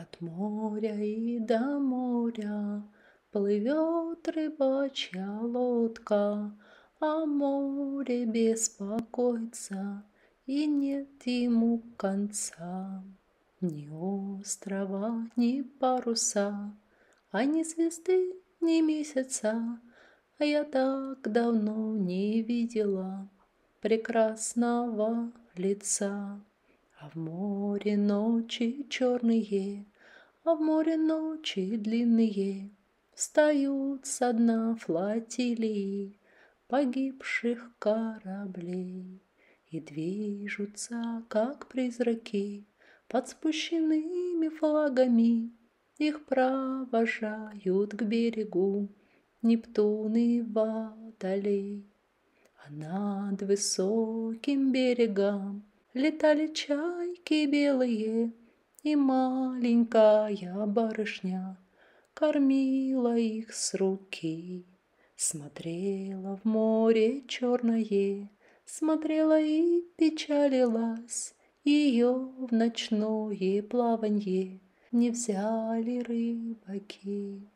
От моря и до моря Плывет рыбачья лодка, А море беспокоится, И нет ему конца. Ни острова, ни паруса, А ни звезды, ни месяца, А я так давно не видела Прекрасного лица. А в море ночи черные, А в море ночи длинные, Встают со дна флотилии Погибших кораблей И движутся, как призраки, Под спущенными флагами. Их провожают к берегу Нептун и Водолей. А над высоким берегом Летали чайки белые, И маленькая барышня Кормила их с руки. Смотрела в море черное, Смотрела и печалилась, Ее в ночное плаванье Не взяли рыбаки.